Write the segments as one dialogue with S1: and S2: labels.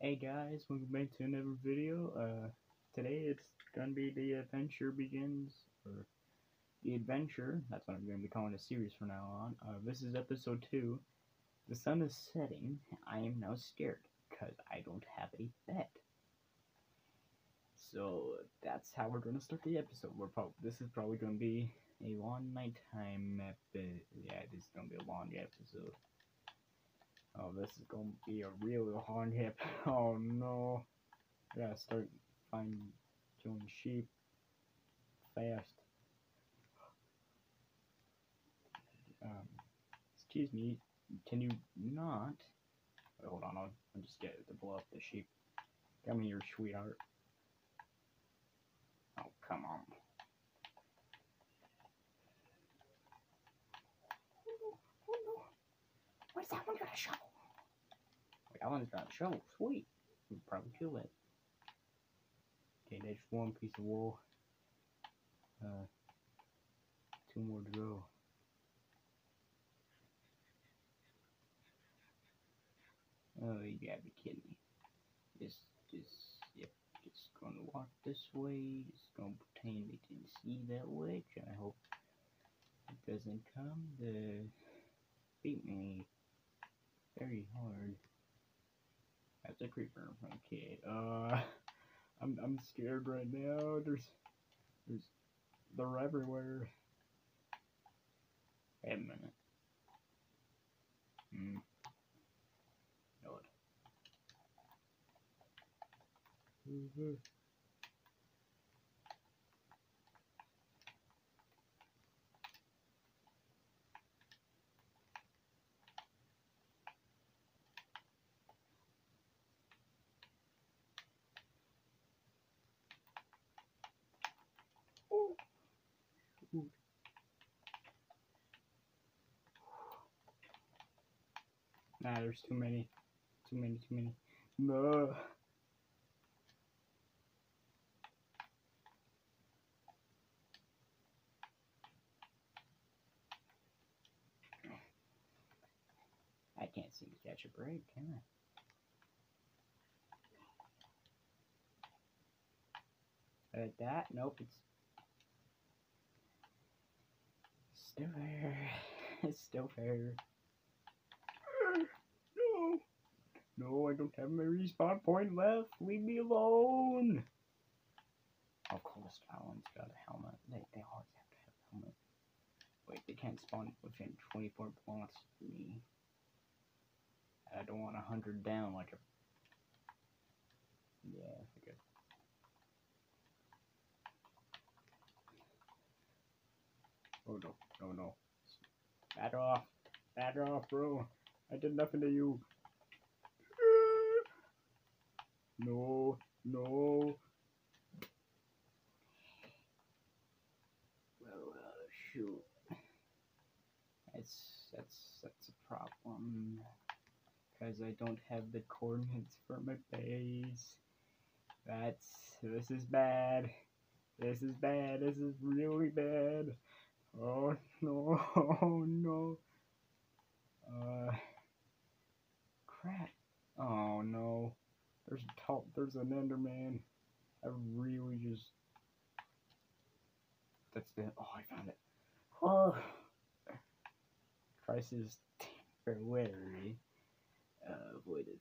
S1: Hey guys, welcome back to another video. Uh, today it's gonna be the adventure begins, or the adventure. That's what I'm gonna be calling the series from now on. Uh, this is episode two. The sun is setting. I am now scared because I don't have a bed. So that's how we're gonna start the episode. We're probably this is probably gonna be a long nighttime episode. Yeah, this is gonna be a long episode. Oh, this is gonna be a real hard hit. Oh no. I gotta start finding killing sheep fast. Um, excuse me, can you not? Wait, hold on, I'll, I'll just get to blow up the sheep. Come here, sweetheart. Oh, come on. What's that one got a shovel? Wait, that one's got a. Sweet. We'll probably kill it. Okay, there's one piece of wool. Uh, two more to go. Oh, you gotta be kidding me. Just, just, yep, just gonna walk this way. Just gonna pretend they didn't see that witch. I hope it doesn't come to beat me very hard. That's a creeper. Okay, uh, I'm, I'm scared right now. There's, there's, they're everywhere. Wait a minute. Hmm. God. Mhm. Ooh. Ooh. There's too many. Too many, too many. No. I can't seem to catch a break, can I? Like that? Nope, it's still there. It's still there. No! No, I don't have my respawn point left. Leave me alone. Of course, one's got a helmet. They, they always have to have a helmet. Wait, they can't spawn within 24 blocks of me. I don't want a hundred down like a. Yeah, okay. Oh no, no, no. Back off. Back off, bro. I did nothing to you. No, no. Well, uh, shoot. That's, that's, that's a problem. Because I don't have the coordinates for my base. That's, this is bad. This is bad. This is really bad. Oh no, oh no. Uh, crap. Oh no. There's a top, there's an Enderman. I really just. That's been. Oh, I found it. Oh. Crisis temporary uh, avoided.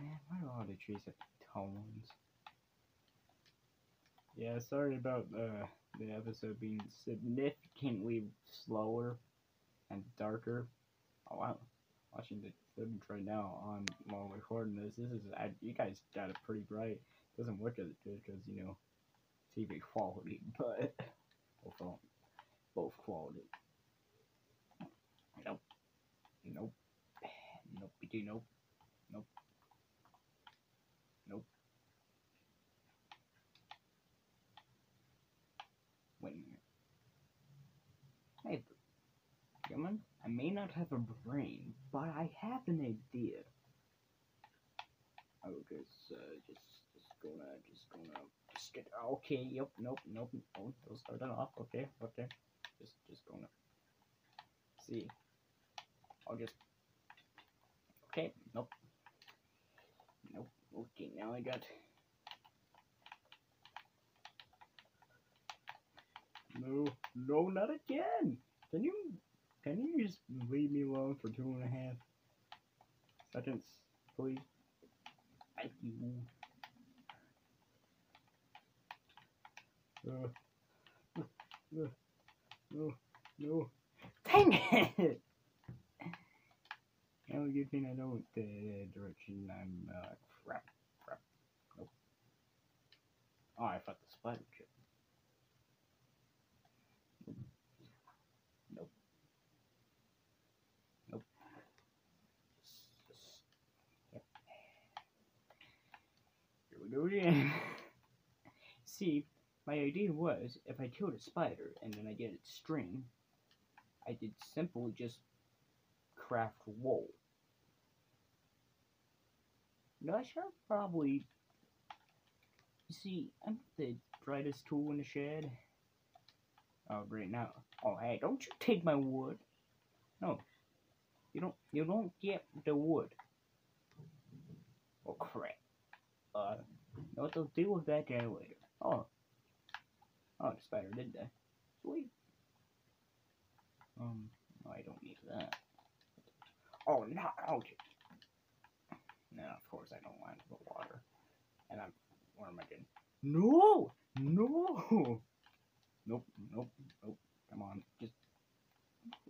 S1: Man, why do all the trees have tall ones? Yeah, sorry about uh, the episode being significantly slower and darker. Oh, wow. Watching the footage right now on while recording this, this is I, you guys got it pretty bright. Doesn't look as good because you know TV quality, but both both quality. Nope, nope, nope, nope, nope, nope. Wait a minute. Hey, human. I may not have a brain, but I have an idea. Will just, uh, just, just gonna, just gonna, just get. Okay, yep, nope, nope, nope. Don't start that off. Okay, okay. Just, just gonna see. I'll just. Okay, nope. Nope. Okay, now I got. No, no, not again. Can you, can you just leave me alone for two and a half seconds, please? Thank you. Uh, uh, no, no. Dang it! Now good thing I know the direction I'm, uh, crap, crap. Nope. Oh, I thought the spider chip. Nope. Nope. Yep. See, my idea was if I killed a spider and then I get its string, I did simply just craft wool. No, I should probably see. I'm the brightest tool in the shed. Oh great now. Oh hey, don't you take my wood. No. You don't you don't get the wood. Oh crap. Uh what they'll do with that later. Oh. Oh the spider did that. Sweet. Um no, I don't need that. Oh no ouch. No, of course I don't want the water. And I'm what am I doing? No! No! Nope, nope, nope. Come on, just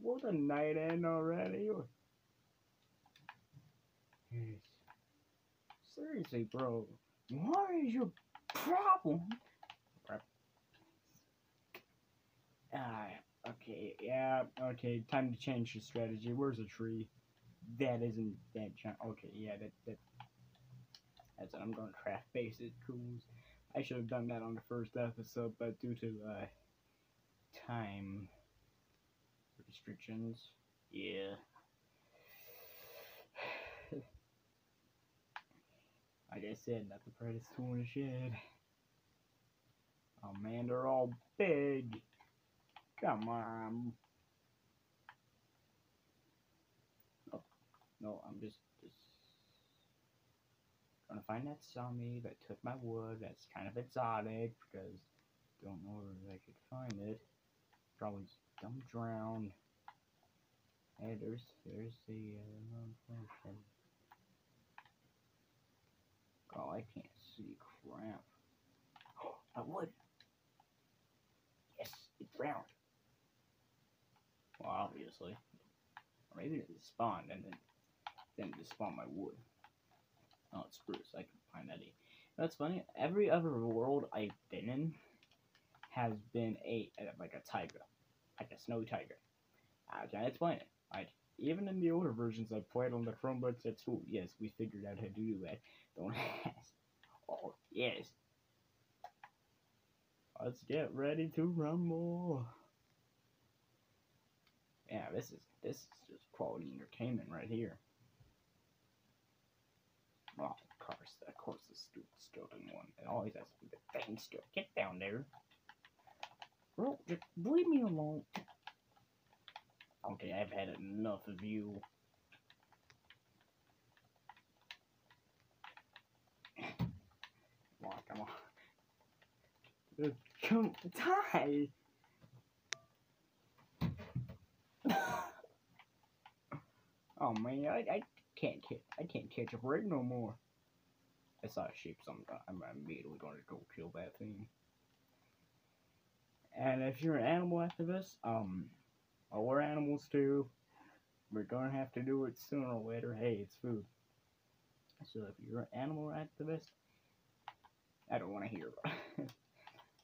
S1: will the night end already? Seriously, bro. What is your problem? Ah, okay, yeah, okay, time to change the strategy. Where's the tree? That isn't that giant. Okay, yeah, that, that, that's what I'm gonna craft basic tools. I should have done that on the first episode, but due to, uh, time restrictions. Yeah. Like I said, not the brightest tool in the shed. Oh man, they're all big. Come on. No, no, I'm just, just gonna find that zombie that took my wood. That's kind of exotic because don't know where I could find it probably dumb drown. Hey, there's there's the uh, Oh, I can't see crap. Oh, I would. Yes, it drowned. Well, obviously. Or maybe it spawned and then then it spawned my wood. Oh, it's spruce. I can find that. That's funny. Every other world I've been in has been a like a taiga like a snowy taiga. I can't explain it. Like, even in the older versions I played on the Chromebooks at school, yes, we figured out how to do that. Don't ask. Oh, yes. Let's get ready to rumble. Yeah, this is this is just quality entertainment right here. Well, of course, of course, the stupid skeleton one. It always has to be the thing still. Get down there. Bro, just leave me alone. Okay, I've had enough of you. Come on, come on. Come, die! oh man, I, I can't catch, I can't catch a break no more. I saw a sheep, so I'm, I'm immediately going to go kill that thing. And if you're an animal activist, um, well, we're animals too. We're gonna have to do it sooner or later. Hey, it's food. So if you're an animal activist, I don't want to hear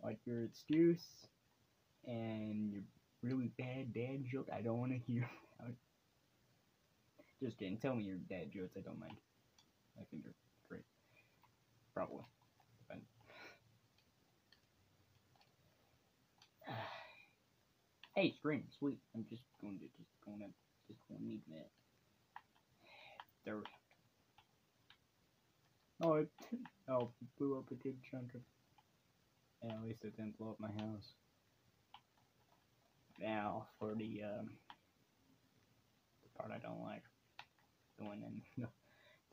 S1: like your excuse and your really bad dad joke. I don't want to hear. Just kidding. Tell me your dad jokes. I don't mind. I think they're great. Probably. Hey, string, sweet. I'm just going to just going to just going to that. There. Oh, it oh blew up a good chunk of. Yeah, at least it didn't blow up my house. Now for the um the part I don't like. no,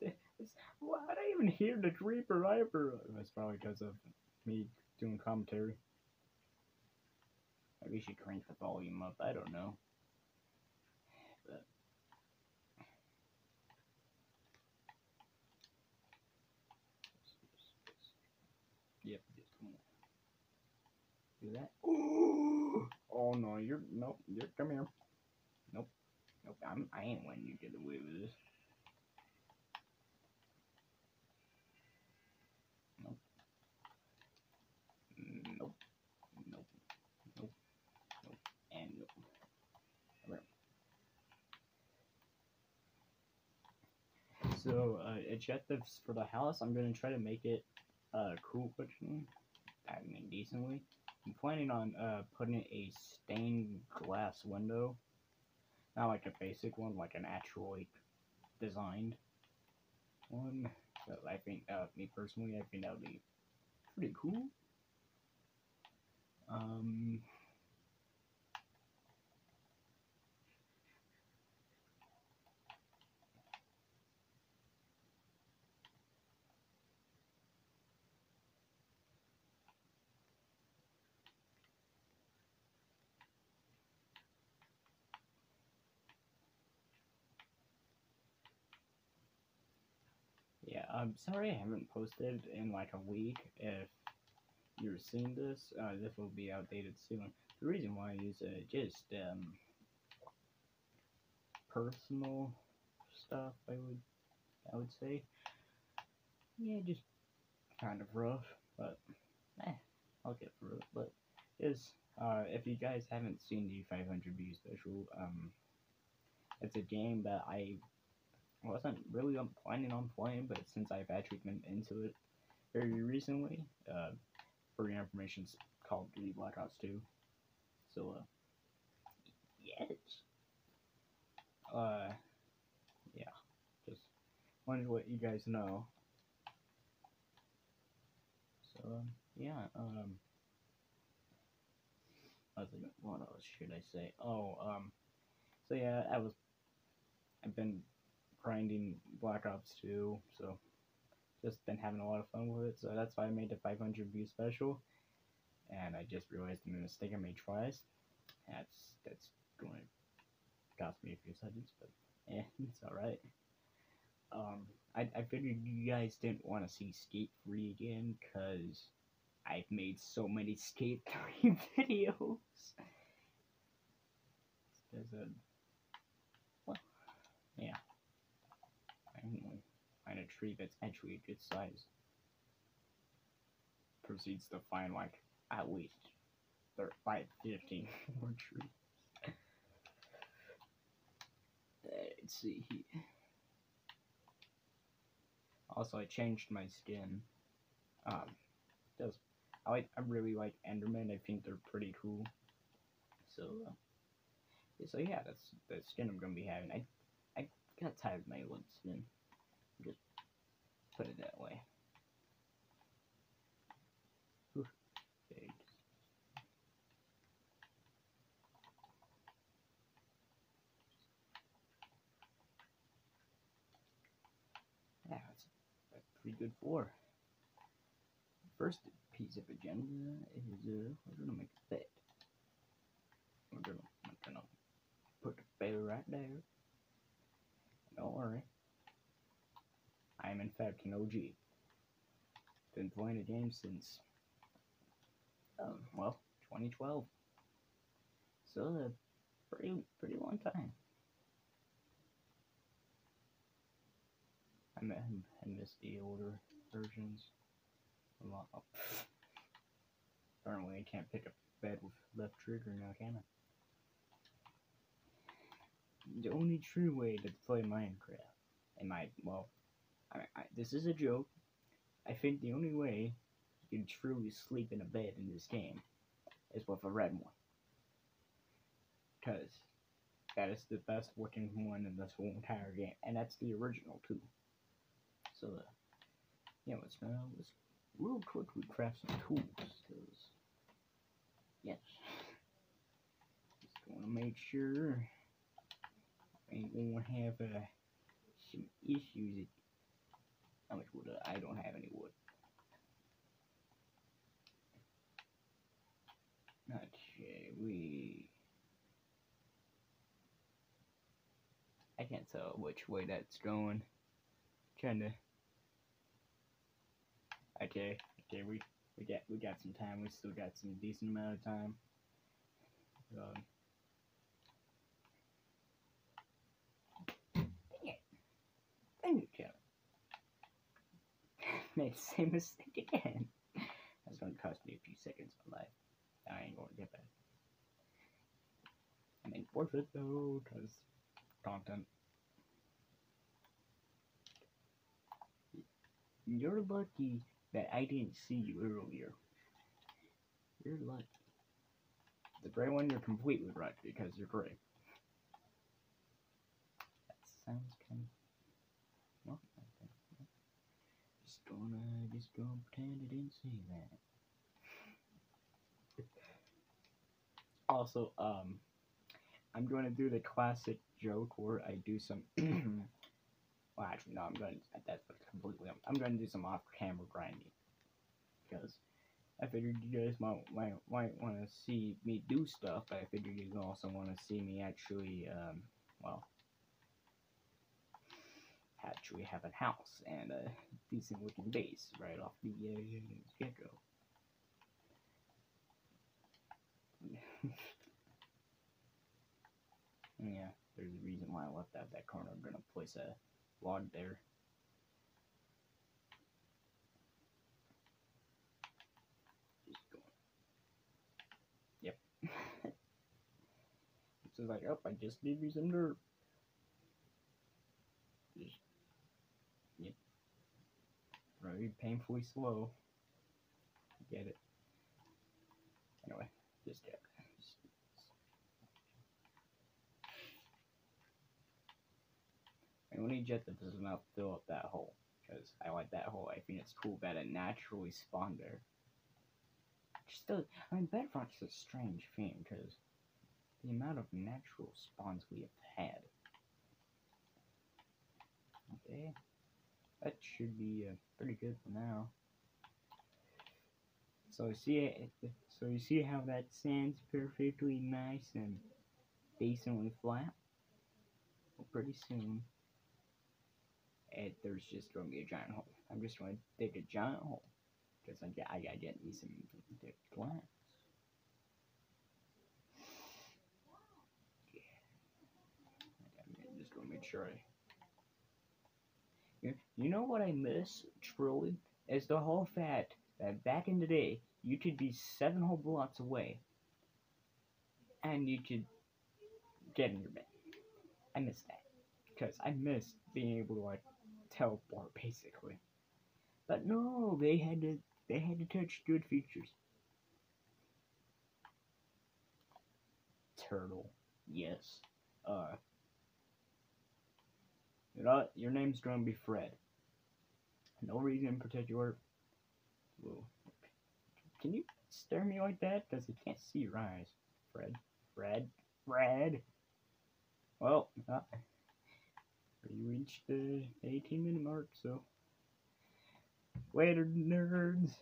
S1: it's, why would I even hear the creeper viper? That's probably because of me doing commentary. Maybe you should crank the volume up. I don't know. But Yep, just come on. Do that. Oh no, you're nope. You're come here. Nope. Nope. I'm. I ain't letting you get away with this. Nope. Nope. Nope. Nope. Nope. And nope. Come here. So, uh, objectives for the house, I'm gonna try to make it uh, cool. I mean, decently. I'm planning on uh, putting a stained glass window. Not like a basic one, like an actual designed one. So I think, uh, me personally, I think that would be pretty cool. Um, Yeah, I'm sorry I haven't posted in like a week. If you're seeing this, uh, this will be outdated soon. The reason why is uh, just um, personal stuff. I would, I would say. Yeah, just kind of rough, but eh, I'll get through it. But is uh, if you guys haven't seen the 500 view special, um, it's a game that I wasn't really planning on playing, but since I've actually been into it very recently, uh, for your information, it's Call of Duty Black Ops 2. So, uh, yes. Uh, yeah, just wanted to let you guys know. So, um, yeah, um, I was like, what else should I say? Oh, um, so yeah, I was, I've been grinding Black Ops 2, so just been having a lot of fun with it. So that's why I made the 500 view special. And I just realized the mistake I made twice. That's that's going to cost me a few seconds, but eh, it's alright. Um, I, I figured you guys didn't want to see Skate 3 again, because I've made so many Skate 3 videos. There's a... Well, yeah. Finally, tree that's actually a good size. Proceeds to find like at least 5, 15 more trees. Let's see here. Also, I changed my skin. Um, does I like I really like Enderman. I think they're pretty cool. So, uh, yeah, so yeah, that's the skin I'm gonna be having. I I got tired of my old skin. Put it that way. Yeah, that's a pretty good four. First piece of agenda is uh, we're gonna make a bed. We're gonna, we're gonna put the bed right there. Don't worry. I am in fact an OG. Been playing the game since, um, well, 2012. So, a pretty, pretty long time. I, I miss the older versions a lot. Oh. Apparently, I can't pick up bed with left trigger now, can I? The only true way to play Minecraft, in my well, I, I, this is a joke. I think the only way you can truly sleep in a bed in this game is with a red one, because that is the best working one in this whole entire game, and that's the original too. So, uh, yeah, let's uh, let's real quickly craft some tools, because yes, just want to make sure I ain't gonna have a some issues. How much wood? I don't have any wood. Okay, we. I can't tell which way that's going. Trying to. Okay, okay, we we got we got some time. We still got some decent amount of time. Um, dang it! Dang it, Joe. Made the same mistake again. That's gonna cost me a few seconds of my life. I ain't gonna get that. I mean, worth it though, cause content. You're lucky that I didn't see you earlier. You're lucky. The gray one, you're completely right because you're gray. That sounds kind of. Well, okay. just gonna just gonna pretend I didn't see that. Also, um, I'm going to do the classic joke where I do some. well, actually, no, I'm going. to That's completely. I'm going to do some off-camera grinding because I figured you guys might might, might want to see me do stuff. But I figured you also want to see me actually, um, well, actually have a house and a decent looking base right off the uh, get-go. yeah, there's a reason why I left out that corner. I'm gonna place a log there. Yep. it's like, oh, I just need me some dirt. Just, yep. Very painfully slow. Get it. Anyway, just get. it. I only jet that does not fill up that hole. Because I like that hole. I think it's cool that it naturally spawned there. Still, I mean, Bedrock's a strange thing, because the amount of natural spawns we have had. Okay. That should be uh, pretty good for now. So see it, so you see how that sand's perfectly nice and decently flat? Well, pretty soon it, there's just going to be a giant hole. I'm just going to dig a giant hole because I, I gotta get me some thick glass. Yeah. Just going to make sure I. You, know what I miss truly is the whole fact that back in the day you could be seven whole blocks away and you could get in your bed. I miss that because I miss being able to like teleport basically. But no, they had to they had to touch good features. Turtle, yes. Uh, you know, your name's gonna be Fred. No reason in particular. Whoa. Can you stare me like that? Because I can't see your eyes. Fred. Fred. Fred. Well, uh, we reached the 18 minute mark, so later, nerds.